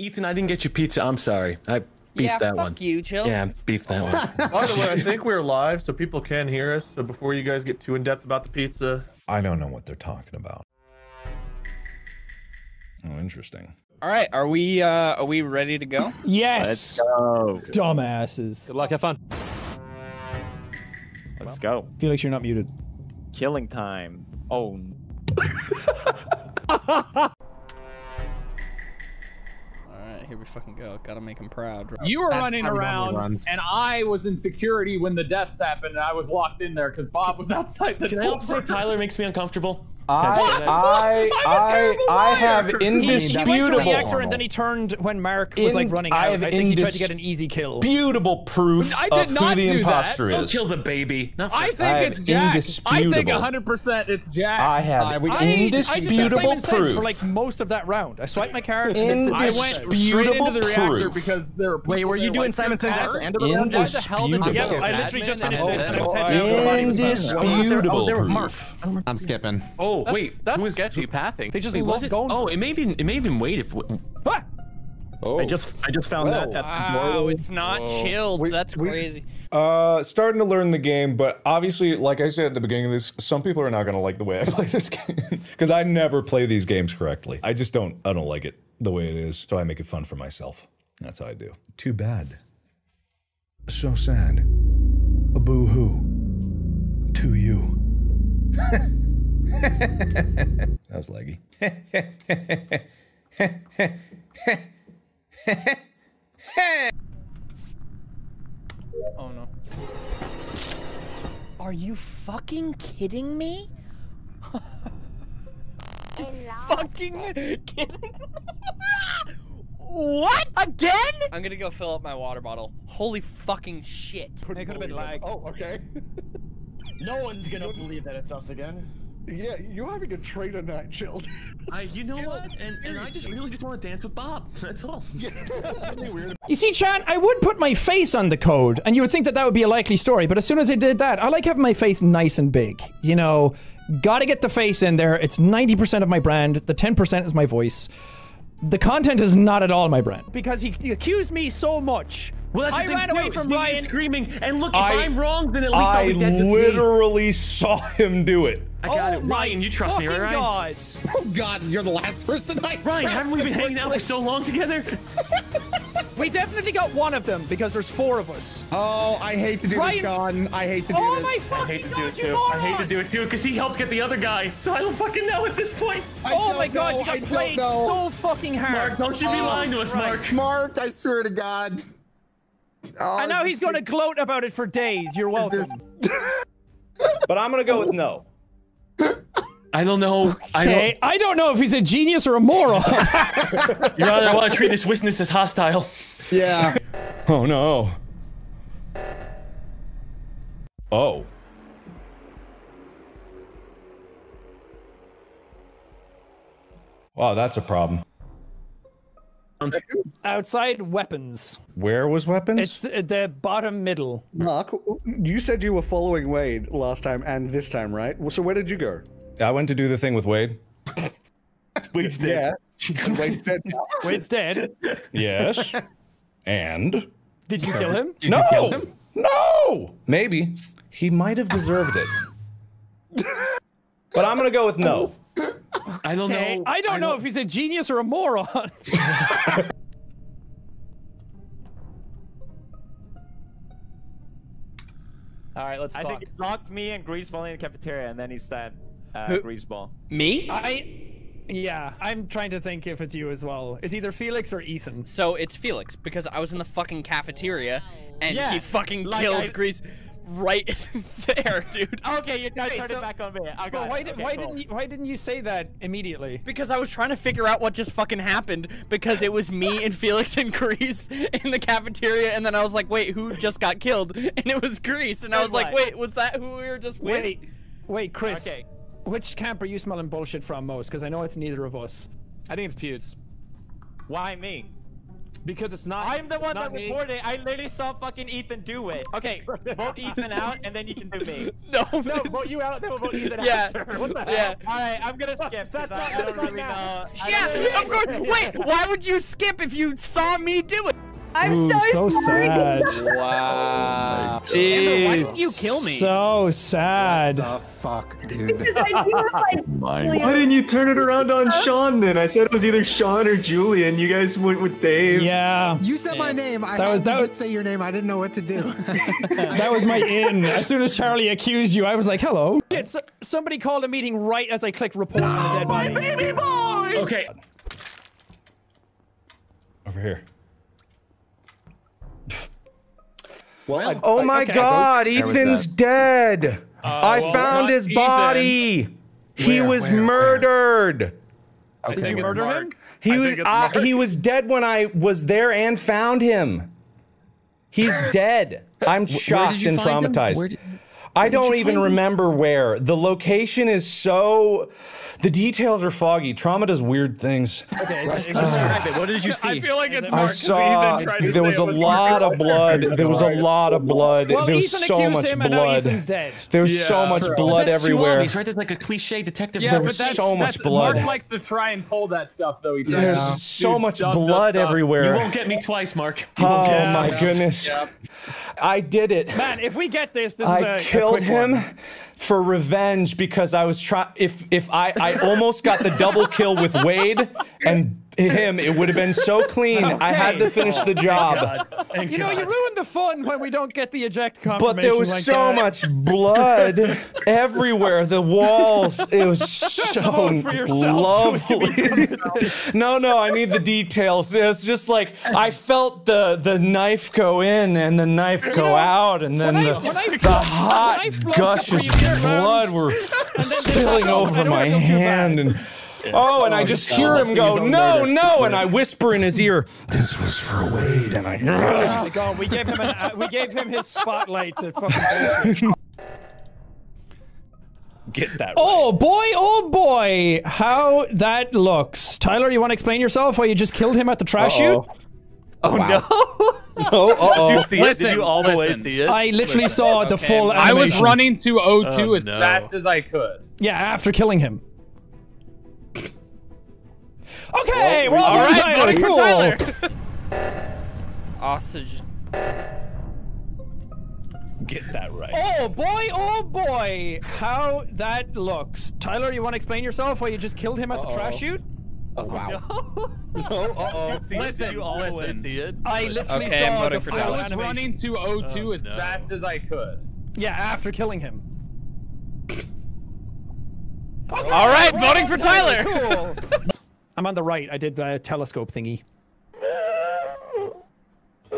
Ethan, I didn't get you pizza. I'm sorry. I beefed yeah, that fuck one. you, chill. Yeah, beefed that one. By the way, I think we're live, so people can hear us. So before you guys get too in depth about the pizza, I don't know what they're talking about. Oh, interesting. All right, are we uh are we ready to go? Yes. Let's go. Dumbasses. Good luck, have fun. Let's go. Felix, you're not muted. Killing time. Oh. we fucking go. Gotta make him proud. You were That's running how he normally around, and I was in security when the deaths happened, and I was locked in there because Bob was outside the Can I door. also say Tyler makes me uncomfortable? Can I? I I'm a I terrible I have He- He, he went to indisputable reactor and then he turned when Mark was like In- running I out. have I think he tried to get an easy kill. indisputable proof I did of not who the do that. imposter Don't kill the baby. Not I think I it's Jack. I think 100% it's Jack. I have I- we- I, I just had indisputable proof. for like most of that round. I swiped my card. and I went straight into Indisputable the reactor proof. because there were Wait, were you doing like, Simon Says at the end of the round? Indisputable. Why the hell did you get I literally just finished it I was Oh, heading out. Everybody was fine. Indisputable I was there with proof. Mark. I'm skipping. Oh That's, wait, that's was- sketchy pathing. They just Wait, was love it? going. Oh, it may be. It may even wait if. Ah! Oh. I just I just found that at the Wow, door. it's not chilled. We- That's we- crazy. Uh, starting to learn the game, but obviously, like I said at the beginning of this, some people are not gonna like the way I play this game because I never play these games correctly. I just don't. I don't like it the way it is, so I make it fun for myself. That's how I do. Too bad. So sad. A boo hoo. To you. that was laggy. Oh no. Are you fucking kidding me? fucking kidding? what? Again? I'm gonna go fill up my water bottle. Holy fucking shit. It could have been lag. Oh, okay. No one's gonna believe that it's us again. Yeah, you're having a traitor night, chilled. I, you know what? And and I just really just want to dance with Bob. That's all. You see, Chan, I would put my face on the code, and you would think that that would be a likely story. But as soon as I did that, I like having my face nice and big. You know, gotta get the face in there. It's 90% of my brand. The 10% is my voice. The content is not at all my brand. Because he, he accused me so much. Well, that's I the thing ran too. away from Sneaking and Ryan. screaming. And look, if I- I'm wrong, then at least I I'll be dead to see. literally saw him do it. I got oh it. my Ryan, you trust me, right? fucking Ryan? God. Oh God, you're the last person I. Ryan, haven't we been hanging out for so long together? We definitely got one of them because there's four of us. Oh, I hate to do Ryan- this, Sean. I hate to do Oh this. my I hate to do it too. I hate to do it too, because he helped get the other guy. So I don't fucking know at this point. I Oh my God, know, you got I played so fucking hard. Mark, don't you be Oh, lying to us. Mark. Mark, I swear to God. Oh, And now he's going to gloat about it for days. You're welcome. this- But I'm gonna go with no. I don't know. I Okay, I don't know if he's a genius or a moron. don't. Your Honor, I want to treat this witness as hostile. Yeah. Oh no. Oh. Wow, that's a problem. Outside weapons. Where was weapons? It's the bottom middle. Mark, you said you were following Wade last time and this time, right? So where did you go? I went to do the thing with Wade. Wade's Yeah. And Wade said, Wade's dead. Yes. and Did you kill him? Did you no, kill him? no. Maybe he might have deserved it. but I'm gonna go with no. I don't know. I don't know if he's a genius or a moron. All right, let's I talk. think it knocked me and Greaseball in the cafeteria, and then he stabbed uh, Who- Greaseball. Me? I. Yeah, I'm trying to think if it's you as well. It's either Felix or Ethan. So it's Felix because I was in the fucking cafeteria and Yeah, he fucking like killed I- Grease right there, dude. Okay, you guys turned so- it back on me. I got But it. why, did, Okay, why cool. didn't you, why didn't you say that immediately? Because I was trying to figure out what just fucking happened because it was me and Felix and Grease in the cafeteria and then I was like, wait, who just got killed? And it was Grease and I was like, wait, was that who we were just with? Wait, wait, Chris. Okay. Which camp are you smelling bullshit from most? Because I know it's neither of us. I think it's Pewds. Why me? Because it's not. I'm the one that me. reported. I literally saw fucking Ethan do it. Okay, vote Ethan out, and then you can do me. No, No, vote you out. Then we'll vote Ethan Yeah. after. What the Yeah. All right, I'm gonna skip. That's 'cause not- I, I don't that's not really now. know. I Yeah, don't really- of course. Wait, why would you skip if you saw me do it? I'm Ooh, so, so sorry. sad. Wow. Amber, why didn't you kill me? So sad. The fuck, dude. Because I do like Why didn't you turn it around on Sean then? I said it was either Sean or Julian. You guys went with Dave. Yeah. You said my name. I That had was- that just was- say your name. I didn't know what to do. That was my in. As soon as Charlie accused you, I was like, hello. Shit, so- somebody called a meeting right as I clicked report on the dead body. Baby boy! Okay. Over here. Well, I- Oh I- my okay. god, Ethan's dead. I well, found his Ethan. body. He was where, where? murdered. Did you murder him? He I was uh, he was dead when I was there and found him. He's dead. I'm shocked and find him? traumatized. Where did- I don't even remember where. The location is so the details are foggy. Trauma does weird things. Okay. Describe it. What did you see? I feel like it's I Mark 'cause saw Ethan tried to there was a was lot Mark. of blood. There was a lot of blood. Well, there was Ethan so much him, and now blood. Ethan's. There was so much true. blood That's everywhere. obvious, right? There's like a cliche detective. Yeah, There but was that's, so much blood. Mark likes to try and pull that stuff, though. He tries There's to so do much dumb, dumb blood stuff. everywhere. You won't get me twice, Mark. You Oh won't get me my twice. goodness. I did it. Man, if we get this, this is a, I a killed quick him one. for revenge because I was trying. If if I I almost got the double kill with Wade and him, it would have been so clean. I had to finish the job. You know, you ruined the fun when we don't get the eject confirmation. But there was like so that. much blood everywhere. The walls. It was so for yourself. lovely. no, no, I need the details. It was just like I felt the the knife go in and the knife go know, out, and then when I- the, I the float- hot when gushes of blood were spilling over my hand too bad. hand and. Oh, and I just hear him go, no, no, and I whisper in his ear, "This was for Wade," and I. Oh my God, we gave him an, uh, we gave him his spotlight to fucking. Get that. Oh boy, oh boy, how that looks. Tyler, you want to explain yourself why you just killed him at the trash chute? Oh no. Oh, uh Did you oh. see it? Did you all the way see it? I literally saw the full I was running to O2 Oh, as no. fast as I could. Yeah, after killing him. Okay, well, All right, Tyler, voting for cool. Tyler. Ostrich. Get that right. Oh boy, oh boy, how that looks. Tyler, you want to explain yourself why you just killed him at the trash chute? Oh wow. Oh, uh-oh. Listen, Did you all listen. see it? I literally Okay, I'm saw the for full I was animation. running to O2 Oh, as no. fast as I could. Yeah, after killing him. All right, voting for Tyler. Cool. I'm on the right. I did the telescope thingy.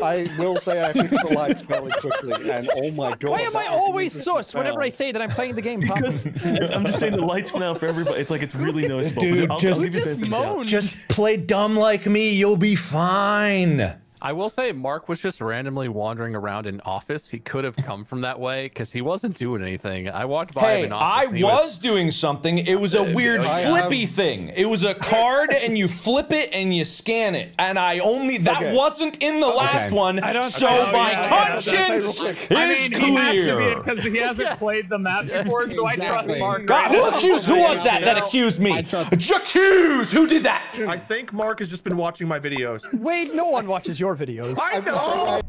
I will say I fixed the lights fairly quickly, and oh my god. Why am I always sus whenever I say that I'm playing the game properly? Because I'm just saying the lights went out for everybody. It's like it's really noticeable. Dude, I'll, just- I'll give you the benefit of the doubt. Just play dumb like me, you'll be fine. I will say Mark was just randomly wandering around in office. He could have come from that way because he wasn't doing anything. I walked by him Hey, in I office. and he was doing something. It was a weird I flippy have- thing. It was a card and you flip it and you scan it. And I only that Okay. wasn't in the last one. so okay, my yeah, yeah, conscience yeah. is I mean, he has to be clear. because he hasn't played the map before, so I trust Mark. God, who accused? Who was that that accused me? I trust- Who did that? I think Mark has just been watching my videos. Wait, no one watches your videos. I know.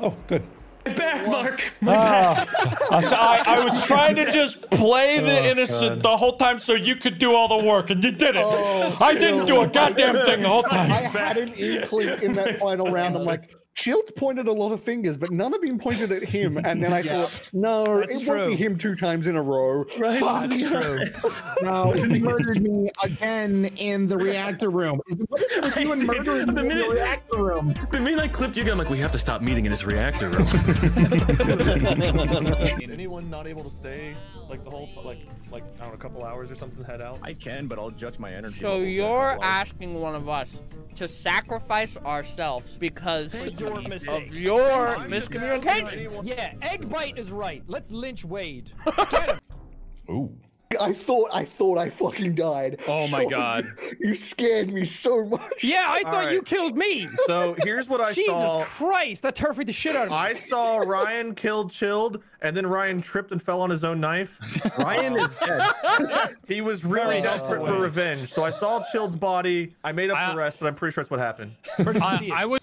Oh, good. My back, Mark. My back. Uh, so I, I was trying to just play the Oh, innocent the whole time so you could do all the work, and you did it. I didn't do a goddamn thing the whole time. I had an inkling in that final round. I'm like, Shield pointed a lot of fingers, but none of them pointed at him. And then I Yeah. thought, no, That's it won't be him two times in a row. Right, That's true. No, he murdered me again in the reactor room. What is it with you and murdering The me in the minute- reactor room? The minute I clipped you, I'm like, we have to stop meeting in this reactor room. Anyone not able to stay like the whole like like I don't know a couple hours or something? Head out. I can, but I'll judge my energy. So you're asking one of us to sacrifice ourselves because Your of your miscommunication. Yeah, egg bite is right. Let's lynch Wade. Ooh. I thought I thought I fucking died. Oh my Sean, God. You scared me so much. Yeah, I thought you killed me. So here's what I Jesus saw. Jesus Christ, that turfed the shit out of me. I saw Ryan killed Chilled, and then Ryan tripped and fell on his own knife. Ryan is dead. he was really Very desperate for revenge. So I saw Chilled's body. I made up I- the rest, but I'm pretty sure that's what happened. I, I was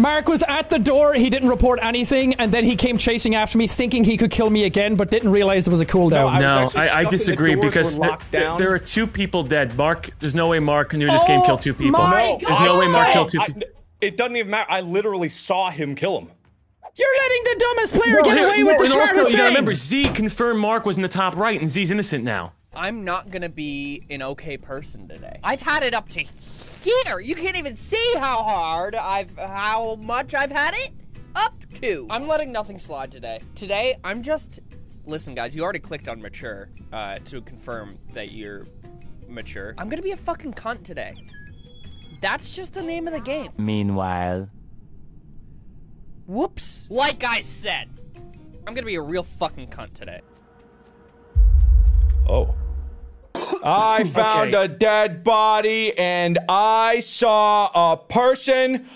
Mark was at the door, he didn't report anything, and then he came chasing after me thinking he could kill me again, but didn't realize there was a cooldown. was No, actually I, I stuck in the disagree because were there, locked there, down. there are two people dead. Mark, there's no way Mark knew this game Oh killed two people. my There's no way Mark God. killed two I- people. it doesn't even matter. I literally saw him kill him. You're letting the dumbest player Well, get here- away well, with the and also, smartest you gotta thing. remember, Z confirmed Mark was in the top right, and Z's innocent now. I'm not gonna be an okay person today. I've had it up to here. You can't even see how hard I've, how much I've had it up to. I'm letting nothing slide today. Today, I'm just. Listen, guys, you already clicked on mature uh, to confirm that you're mature. I'm gonna be a fucking cunt today. That's just the name of the game. Meanwhile. Whoops. Like I said, I'm gonna be a real fucking cunt today. Oh. I found Okay. a dead body and I saw a person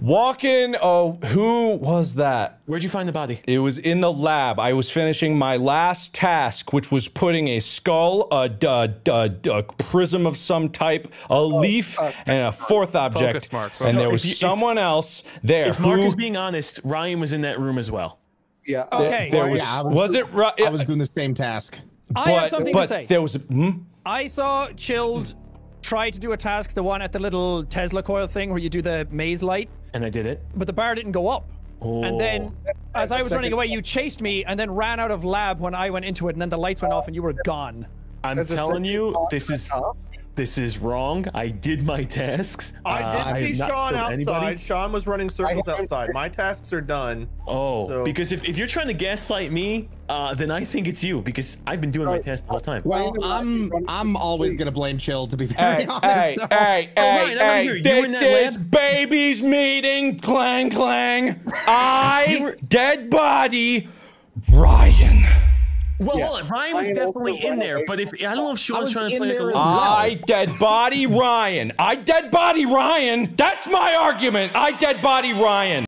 walking. Oh, who was that? Where'd you find the body? It was in the lab. I was finishing my last task, which was putting a skull, a, d- d- d- a prism of some type, a leaf, and a fourth object. Mark, And there was you- if- someone else there If Mark who. is being honest, Ryan was in that room as well. Yeah. Okay. there Well, was, yeah, I was, it? I was doing the same task. I have something but to say. There was. Hmm? I saw Chilled try to do a task, the one at the little Tesla coil thing where you do the maze light, And I did it. but the bar didn't go up. And then, oh. as I was running away, you chased me and then ran out of lab when I went into it, and then the lights went off and you were gone. I'm That's a telling second you, task. this is this is wrong. I did my tasks. I Uh, did have see not Sean outside. anybody. Sean was running circles outside. My tasks are done. Oh, So- because if, if you're trying to gaslight me, uh, then I think it's you because I've been doing my tasks all the time. Well, I'm I'm always gonna blame Chill to be very Hey, honest. hey, though. hey, Oh, hey, Ryan, I'm hey, here. You were this that is baby's meeting, clang, clang. I, dead body, Ryan. Well, hold on. Ryan was Ryan definitely in ran there, away. but if I don't know if Sean's trying to in play like a little well. I, dead body, Ryan. I, dead body, Ryan. That's my argument. I, dead body, Ryan.